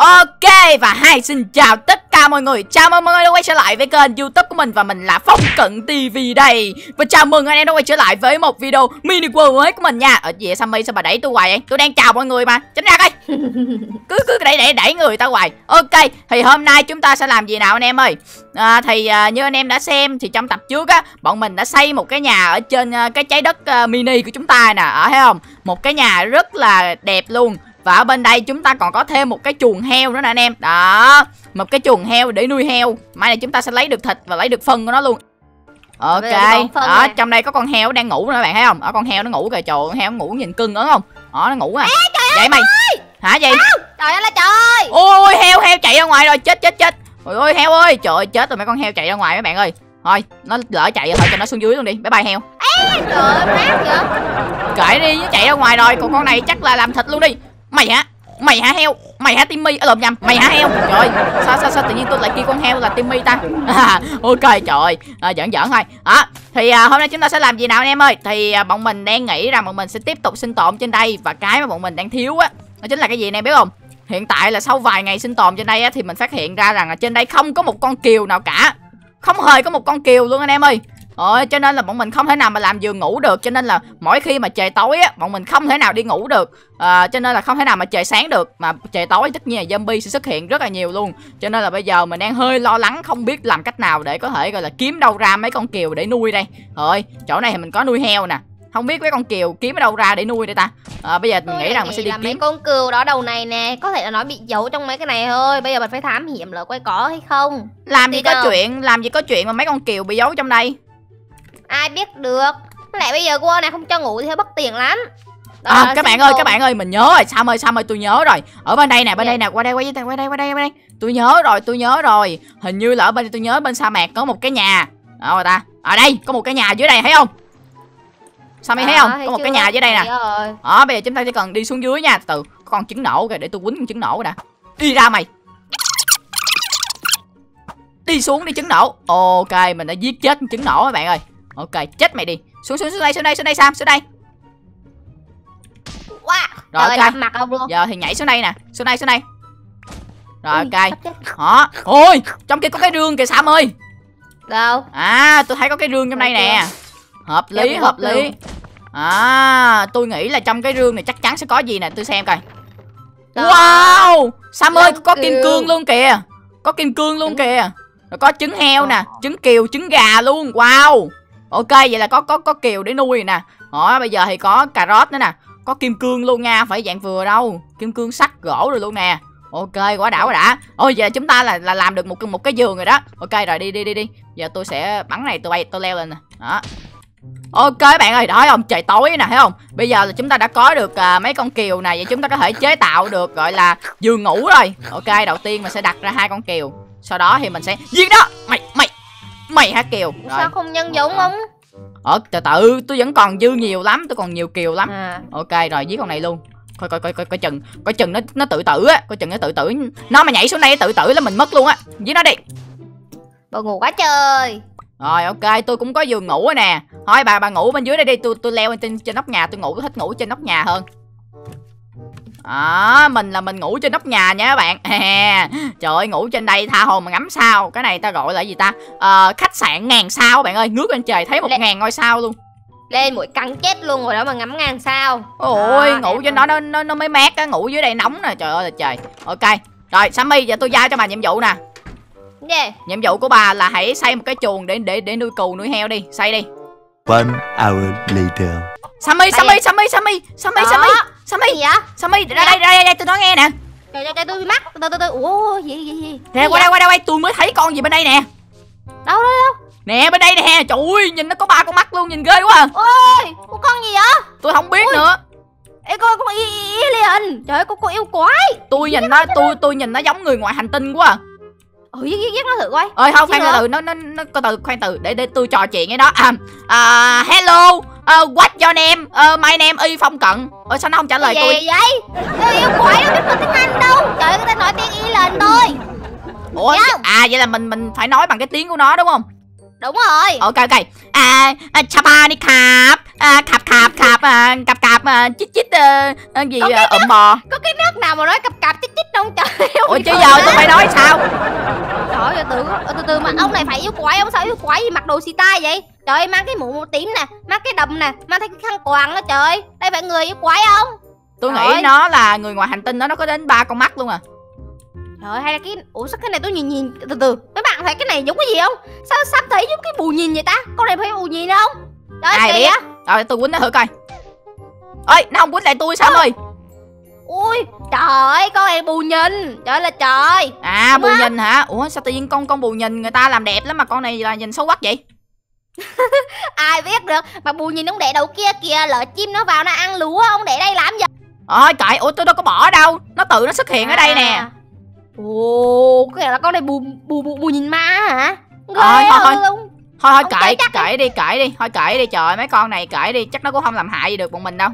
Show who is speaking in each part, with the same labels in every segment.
Speaker 1: Ok và hai xin chào tất cả mọi người. Chào mừng mọi người đã quay trở lại với kênh youtube của mình Và mình là Phong Cận TV đây. Và chào mừng anh em đã quay trở lại với một video mini world mới của mình nha. Ở vậy Sammy sao bà đẩy tôi hoài vậy? Tôi đang chào mọi người mà. Tránh ra coi. Cứ cứ đẩy đẩy đẩy người ta hoài. Ok thì hôm nay chúng ta sẽ làm gì nào anh em ơi? À, Thì à, như anh em đã xem Thì trong tập trước á Bọn mình đã xây một cái nhà ở trên à, cái trái đất à, mini của chúng ta nè. Ở thấy không? Một cái nhà rất là đẹp luôn và ở bên đây chúng ta còn có thêm một cái chuồng heo nữa nè anh em. Đó Một cái chuồng heo để nuôi heo. Mai này chúng ta sẽ lấy được thịt và lấy được phân của nó luôn. Ok Đó trong đây có con heo đang ngủ nữa các bạn thấy không? Ở con heo nó ngủ kìa trời con heo nó ngủ nhìn cưng đó không? Đó nó ngủ à. Vậy mày. Hả gì
Speaker 2: Trời ơi là trời
Speaker 1: Ôi heo heo chạy ra ngoài rồi chết chết chết. Ôi ôi heo ơi trời ơi chết rồi mấy con heo chạy ra ngoài các bạn ơi. Thôi nó lỡ chạy rồi thôi cho nó xuống dưới luôn đi. Bye bye heo.
Speaker 2: Ê trời ơi rác vậy.
Speaker 1: Kệ đi nó chạy ra ngoài rồi Còn con này chắc là làm thịt luôn đi mày hả? Mày hả heo? Mày hả timmy? Ở lộn nhầm. Mày hả heo? Trời sao sao sao tự nhiên tôi lại kêu con heo là timmy ta? À, ok trời à, giỡn giỡn thôi. Đó thì à, hôm nay chúng ta sẽ làm gì nào anh em ơi? Thì à, bọn mình đang nghĩ rằng bọn mình sẽ tiếp tục sinh tồn trên đây và cái mà bọn mình đang thiếu á đó chính là cái gì nè biết không? Hiện tại là sau vài ngày sinh tồn trên đây á thì mình phát hiện ra rằng là trên đây không có một con kiều nào cả. Không hề có một con kiều luôn anh em ơi. Ôi, cho nên là bọn mình không thể nào mà làm giường ngủ được. Cho nên là mỗi khi mà trời tối á Bọn mình không thể nào đi ngủ được. À, Cho nên là không thể nào mà trời sáng được. Mà trời tối tất nhiên là zombie sẽ xuất hiện rất là nhiều luôn. Cho nên là bây giờ mình đang hơi lo lắng Không biết làm cách nào để có thể gọi là kiếm đâu ra mấy con kiều để nuôi đây. Rồi, chỗ này thì mình có nuôi heo nè. Không biết mấy con kiều kiếm ở đâu ra để nuôi đây ta? À, bây giờ mình nghĩ rằng mình sẽ đi kiếm
Speaker 2: mấy con cừu đó đầu này nè có thể là nó bị giấu trong mấy cái này thôi. Bây giờ mình phải thám hiểm là quay có hay không?
Speaker 1: Làm gì có chuyện làm gì có chuyện mà mấy con kiều bị giấu trong đây
Speaker 2: ai biết được. Lại bây giờ cô này không cho ngủ thì hơi bất tiền lắm.
Speaker 1: Đó à, các bạn ơi các bạn ơi mình nhớ rồi. Sam ơi sam ơi tôi nhớ rồi. Ở bên đây nè bên yeah. đây nè qua đây qua đây qua đây qua đây qua đây. Tôi nhớ rồi tôi nhớ rồi. Hình như là ở bên tôi nhớ bên sa mạc có một cái nhà. Đâu rồi ta. Ở đây có một cái nhà dưới đây thấy không? Sao mày à, thấy không có một cái nhà dưới đây nè. đó bây giờ chúng ta chỉ cần đi xuống dưới nha. Từ con trứng nổ kìa để tôi quýnh con trứng nổ nè. Đi ra mày. Đi xuống đi trứng nổ. Ok mình đã giết chết con trứng nổ các bạn ơi ok chết mày đi. Xuống xuống xuống đây xuống đây xuống đây sam xuống đây.
Speaker 2: Wow. rồi Trời ok. mặt ông luôn.
Speaker 1: giờ thì nhảy xuống đây nè. Xuống đây xuống đây. Rồi Ui, ok. đó. Ôi trong kia có cái rương kìa sam ơi.
Speaker 2: Đâu?
Speaker 1: À tôi thấy có cái rương trong đây nè. hợp lý hợp lý. à tôi nghĩ là trong cái rương này chắc chắn sẽ có gì nè. Tôi xem coi. Wow! Sam ơi có kim cương luôn kìa. Có kim cương luôn kìa. Rồi có trứng heo nè trứng kiều trứng gà luôn. Wow ok vậy là có có có kiều để nuôi nè. Đó bây giờ thì có cà rốt nữa nè. Có kim cương luôn nha phải dạng vừa đâu. Kim cương sắt gỗ rồi luôn nè. Ok quá đã quá đã. Ôi giờ chúng ta là là làm được một một cái giường rồi đó. Ok rồi đi đi đi đi. Giờ tôi sẽ bắn này tôi bay tôi leo lên nè. Đó. Ok bạn ơi, đó không? Trời tối nè, thấy không? Bây giờ là chúng ta đã có được à, mấy con kiều này Vậy chúng ta có thể chế tạo được gọi là giường ngủ rồi. Ok, đầu tiên mình sẽ đặt ra hai con kiều. Sau đó thì mình sẽ Giết đó! Mày, mày, Mày hả Kiều?
Speaker 2: Rồi. Sao không nhân giống không
Speaker 1: Ờ từ từ tôi vẫn còn dư nhiều lắm Tôi còn nhiều Kiều lắm. À. Ok rồi giết con này luôn. Coi coi coi coi coi chừng Coi chừng nó nó tự tử á Coi chừng nó tự tử. Nó mà nhảy xuống đây tự tử là mình mất luôn á. Giết nó đi.
Speaker 2: Bà ngủ quá trời.
Speaker 1: Rồi ok tôi cũng có giường ngủ rồi nè. Thôi bà bà ngủ bên dưới đây đi Tôi tôi leo lên trên, trên nóc nhà tôi ngủ tôi thích ngủ trên nóc nhà hơn à, mình là mình ngủ trên nóc nhà nha các bạn. Trời ơi ngủ trên đây tha hồ mà ngắm sao. Cái này ta gọi là gì ta? À, khách sạn ngàn sao bạn ơi. Ngước lên trời thấy một ngàn ngôi sao luôn.
Speaker 2: Lên mũi cắn chết luôn rồi đó mà ngắm ngàn sao.
Speaker 1: Ôi à, ngủ trên đó nó nó nó mới mát á. Ngủ dưới đây nóng nè. Trời ơi là trời. Ok. Rồi sammy giờ tôi giao cho bà nhiệm vụ nè.
Speaker 2: Yeah.
Speaker 1: nhiệm vụ của bà là hãy xây một cái chuồng để để để nuôi cừu nuôi heo đi. Xây đi.
Speaker 3: One hour later
Speaker 1: sammy sammy sammy sammy sammy sammy Sammy gì vậy? Sammy ra đây ra đây, đây tôi nói nghe nè.
Speaker 2: Trời trời tôi bị mắc. Từ từ từ Ủa gì gì gì?
Speaker 1: Nè qua đây qua đây qua tôi mới thấy con gì bên đây nè.
Speaker 2: Đâu đâu đâu?
Speaker 1: Nè bên đây nè. Trời ơi nhìn nó có ba con mắt luôn nhìn ghê quá à.
Speaker 2: Ôi con gì vậy?
Speaker 1: Tôi không biết Ôi. nữa.
Speaker 2: Ê con con y liền Trời ơi con con yêu quái.
Speaker 1: Tôi nhìn nó tôi tôi nhìn nó giống người ngoài hành tinh quá à.
Speaker 2: Ừ giết giết giết nó thử coi.
Speaker 1: Ơi không khoan từ nó. nó nó có từ khoan từ để để tôi trò chuyện cái đó. À, à hello uh, what your name uh, my name y phong cận. Ơi sao nó không trả lời
Speaker 2: gì
Speaker 1: tôi?
Speaker 2: vậy? Tôi yêu quái đâu biết mình tiếng anh đâu. Trời ơi người ta nói tiếng y lên thôi
Speaker 1: ủa à vậy là mình mình phải nói bằng cái tiếng của nó đúng không?
Speaker 2: Đúng rồi.
Speaker 1: Ok ok. À, à chapa đi khạp à khạp khạp khạp à, cạp cạp à, chít chít à, gì
Speaker 2: có
Speaker 1: à, ụm bò.
Speaker 2: có cái nước nào mà nói cạp cạp chít chít không? Trời
Speaker 1: ủa chứ giờ tôi phải nói sao?
Speaker 2: Trời ơi, từ từ mà ông này phải yêu quái, ông sao yêu quái gì mặc đồ xì tai vậy? Trời ơi, mang cái mũ mũ tím nè, mang cái đầm nè, mang theo cái khăn quàng đó trời. Đây phải người yêu quái không?
Speaker 1: tôi
Speaker 2: Trời
Speaker 1: nghĩ
Speaker 2: ơi.
Speaker 1: nó là người ngoài hành tinh đó nó có đến ba con mắt luôn à
Speaker 2: Trời ơi, hay là cái Ủa sao cái này tôi nhìn nhìn từ từ. Mấy bạn thấy cái này giống cái gì không? Sao sắp thấy giống cái bù nhìn vậy ta? Con này phải bù nhìn không? Trời
Speaker 1: ai biết rồi tôi quýnh nó thử coi ơi nó không quýnh lại tôi sao ơi
Speaker 2: Ui, trời ơi, con này bù nhìn. Trời là trời.
Speaker 1: à bù
Speaker 2: Má.
Speaker 1: nhìn hả ủa sao tự nhiên con con bù nhìn người ta làm đẹp lắm mà con này là nhìn xấu quắc vậy
Speaker 2: Ai biết được. Mà bù nhìn ông để đầu kia kìa, lỡ chim nó vào nó ăn lúa, ông để đây làm gì?
Speaker 1: ôi cãi ủa tôi đâu có bỏ đâu nó tự nó xuất hiện ở đây nè
Speaker 2: À. Ồ, cái này là con này bù bù bù, bù nhìn ma hả? Ghê
Speaker 1: Thôi, thôi, thôi. thôi thôi
Speaker 2: chơi chắc
Speaker 1: cãi đi cãi đi thôi cãi đi trời mấy con này cãi đi chắc nó cũng không làm hại gì được bọn mình đâu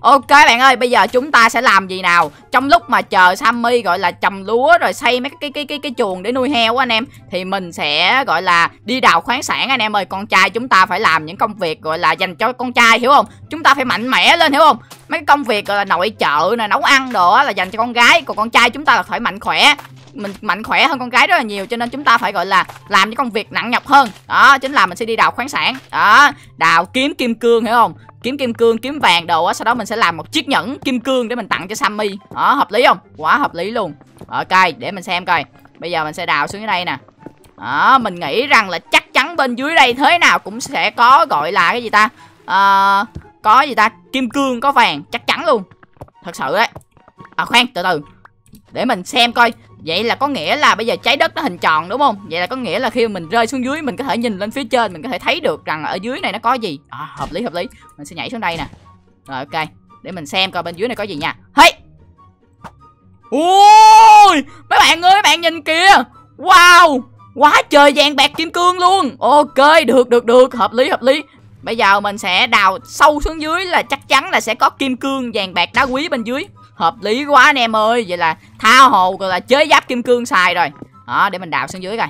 Speaker 1: Ok bạn ơi, bây giờ chúng ta sẽ làm gì nào? Trong lúc mà chờ Sammy gọi là trồng lúa rồi xây mấy cái cái cái cái chuồng để nuôi heo á anh em thì mình sẽ gọi là đi đào khoáng sản anh em ơi. Con trai chúng ta phải làm những công việc gọi là dành cho con trai hiểu không? Chúng ta phải mạnh mẽ lên hiểu không? Mấy cái công việc gọi là nội trợ nè, nấu ăn đồ á là dành cho con gái, còn con trai chúng ta là phải mạnh khỏe. Mình mạnh khỏe hơn con gái rất là nhiều cho nên chúng ta phải gọi là làm những công việc nặng nhọc hơn. Đó, chính là mình sẽ đi đào khoáng sản. Đó, đào kiếm kim cương hiểu không? kiếm kim cương kiếm vàng đồ á sau đó mình sẽ làm một chiếc nhẫn kim cương để mình tặng cho Sammy. Đó hợp lý không? Quá hợp lý luôn. Ok để mình xem coi. Bây giờ mình sẽ đào xuống dưới đây nè. Đó mình nghĩ rằng là chắc chắn bên dưới đây thế nào cũng sẽ có gọi là cái gì ta? À, có gì ta? Kim cương có vàng chắc chắn luôn. Thật sự đấy. À khoan từ từ để mình xem coi. Vậy là có nghĩa là bây giờ trái đất nó hình tròn đúng không? Vậy là có nghĩa là khi mình rơi xuống dưới mình có thể nhìn lên phía trên mình có thể thấy được rằng ở dưới này nó có gì. À, hợp lý hợp lý. Mình sẽ nhảy xuống đây nè. Rồi ok. Để mình xem coi bên dưới này có gì nha. Hey! Ôi! Mấy bạn ơi mấy bạn nhìn kìa. Wow! Quá trời vàng bạc kim cương luôn. Ok được được được. Hợp lý hợp lý. Bây giờ mình sẽ đào sâu xuống dưới là chắc chắn là sẽ có kim cương vàng bạc đá quý bên dưới hợp lý quá anh em ơi. Vậy là tha hồ gọi là chế giáp kim cương xài rồi. Đó để mình đào xuống dưới coi.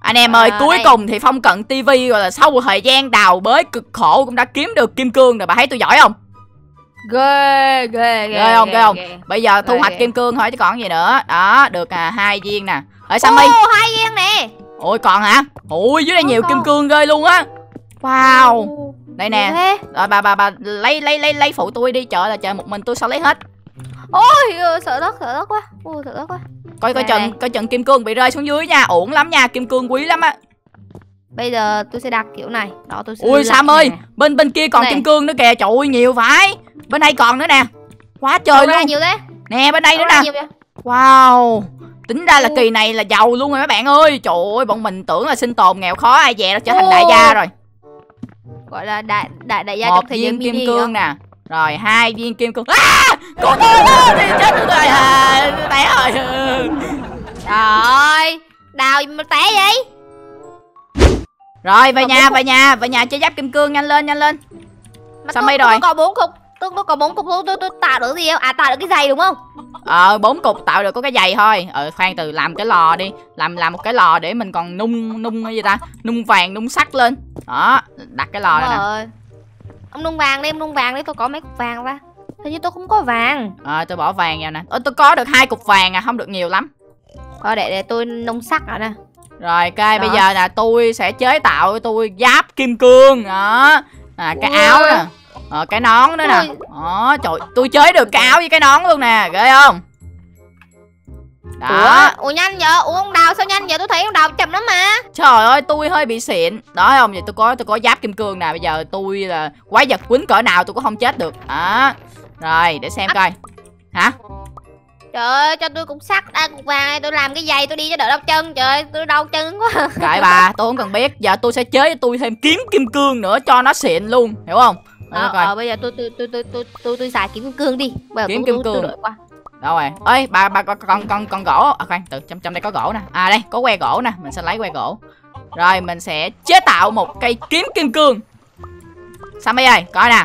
Speaker 1: Anh em ơi
Speaker 2: Ờ,
Speaker 1: cuối
Speaker 2: đây.
Speaker 1: cùng thì phong cận tivi gọi là sau một thời gian đào bới cực khổ cũng đã kiếm được kim cương rồi. Bà thấy tôi giỏi không?
Speaker 2: Ghê, ghê, ghê.
Speaker 1: ghê không ghê không? bây giờ thu hoạch kim cương thôi chứ còn gì nữa. Đó được à, hai viên nè. Ở Sammy.
Speaker 2: Hai viên nè.
Speaker 1: Ôi còn hả? Ôi dưới đây
Speaker 2: Còn,
Speaker 1: nhiều kim cương ghê luôn á. Wow. Đây nè. rồi bà bà bà lấy lấy lấy lấy phụ tôi đi. Chợ là chờ một mình tôi sao lấy hết?
Speaker 2: Ôi, sợ đất, sợ đất quá. Ôi, sợ đất quá.
Speaker 1: coi coi chừng coi chừng kim cương bị rơi xuống dưới nha. Ổn lắm nha kim cương quý lắm á.
Speaker 2: Bây giờ tôi sẽ đặt kiểu này. Đó tôi sẽ
Speaker 1: ui sam ơi
Speaker 2: nè.
Speaker 1: bên bên kia còn
Speaker 2: Này.
Speaker 1: kim cương nữa kìa. Trời ơi nhiều phải bên đây còn nữa nè. Quá trời
Speaker 2: Đâu
Speaker 1: luôn.
Speaker 2: nhiều thế?
Speaker 1: nè bên đây nữa
Speaker 2: Đâu ra
Speaker 1: nè. wow tính ra là kỳ này là giàu luôn rồi mấy bạn ơi. Trời ơi bọn mình tưởng là sinh tồn nghèo khó ai dè nó trở thành đại gia rồi.
Speaker 2: Gọi là đại đại đại gia
Speaker 1: một
Speaker 2: trong
Speaker 1: viên kim cương nè. Rồi hai viên kim cương. À! Cô tôi thì chết rồi à té rồi.
Speaker 2: Trời ơi, đào mà té vậy?
Speaker 1: rồi về nhà về nhà về nhà chơi giáp kim cương nhanh lên nhanh lên.
Speaker 2: Mà
Speaker 1: Sao
Speaker 2: tôi-
Speaker 1: mấy rồi?
Speaker 2: có bốn cục, tôi tôi có bốn cục tôi tôi tôi tạo được gì không? À tạo được cái giày đúng không?
Speaker 1: ờ bốn cục tạo được có cái giày thôi ờ khoan từ làm cái lò đi làm làm một cái lò để mình còn nung nung cái gì ta nung vàng nung sắt lên đó đặt cái lò này nè
Speaker 2: Rồi. Ông nung vàng đi, ông nung vàng đi, tôi có mấy cục vàng ra. Hình như tôi không có vàng.
Speaker 1: ờ tôi bỏ vàng vào nè ờ, tôi có được hai cục vàng à không được nhiều lắm
Speaker 2: Coi để để tôi nung sắt rồi nè.
Speaker 1: rồi ok bây
Speaker 2: Đó.
Speaker 1: giờ là tôi sẽ chế tạo tôi giáp kim cương đó à, cái
Speaker 2: Ui.
Speaker 1: áo nè ờ, cái nón nữa nè. Đó trời tôi chế được cái áo với cái nón luôn nè ghê không? Đó.
Speaker 2: Ủa, ủa nhanh vậy? Ủa ông đào sao nhanh vậy? Tôi thấy ông đào chậm lắm mà.
Speaker 1: trời ơi tôi hơi bị xịn. Đó không? Vậy tôi có tôi có giáp kim cương nè. Bây giờ tôi là quái vật quýnh cỡ nào tôi cũng không chết được. Đó. Rồi để xem coi. Hả?
Speaker 2: Trời ơi, cho tôi cục sắt, à, cục vàng tôi làm cái giày tôi đi cho đỡ đau chân. Trời ơi, tôi đau chân quá.
Speaker 1: kệ bà tôi không cần biết. Giờ tôi sẽ chế cho tôi thêm kiếm kim cương nữa cho nó xịn luôn. Hiểu không
Speaker 2: Ờ, ờ, bây giờ tôi tôi tôi tôi tôi tôi tôi xài kiếm kim cương đi. Bây giờ
Speaker 1: Kiếm
Speaker 2: tôi,
Speaker 1: kim
Speaker 2: tôi, tôi
Speaker 1: cương.
Speaker 2: đợi qua.
Speaker 1: đâu rồi? Ơi bà bà con con con con gỗ. À khoan từ trong trong đây có gỗ nè. À đây có que gỗ nè. Mình sẽ lấy que gỗ. Rồi mình sẽ chế tạo một cây kiếm kim cương. Sammy ơi? Coi nè.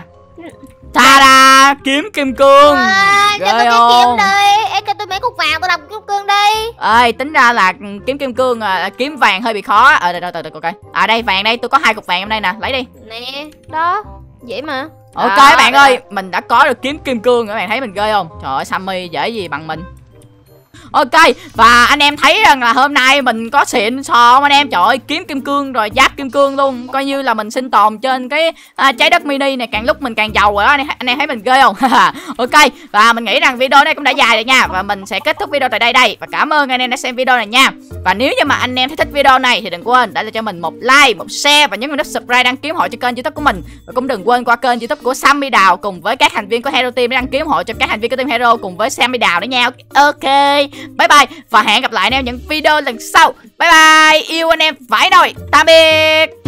Speaker 1: Ta da kiếm kim cương.
Speaker 2: À, cho tôi cái kiếm đây. Ê, cho tôi mấy cục vàng tôi làm kim cương đi.
Speaker 1: Ơi tính ra là kiếm kim cương à, kiếm vàng hơi bị khó ở đây từ từ từ coi. À đây vàng đây. Tôi có hai cục vàng trong đây nè. Lấy đi.
Speaker 2: Nè đó dễ mà.
Speaker 1: Ok các bạn ơi mình đã có được kiếm kim cương các bạn thấy mình ghê không? Trời ơi sammy dễ gì bằng mình Ok và anh em thấy rằng là hôm nay mình có xịn sò không anh em? Trời ơi kiếm kim cương rồi giáp kim cương luôn. Coi như là mình sinh tồn trên cái à, trái đất mini này càng lúc mình càng giàu rồi đó. Anh em, anh em thấy mình ghê không? Ok và mình nghĩ rằng video này cũng đã dài rồi nha. Và mình sẽ kết thúc video tại đây đây. Và cảm ơn anh em đã xem video này nha. Và nếu như mà anh em thấy thích video này thì đừng quên để lại cho mình một like một share và nhấn nút subscribe đăng ký hội cho kênh youtube của mình. Và cũng đừng quên qua kênh youtube của Sammy Đào cùng với các thành viên của Hero Team để đăng ký hội cho các thành viên của Team Hero cùng với Sammy Đào nữa nha. Ok bye bye và hẹn gặp lại anh em những video lần sau. Bye bye. Yêu anh em phải rồi tạm biệt.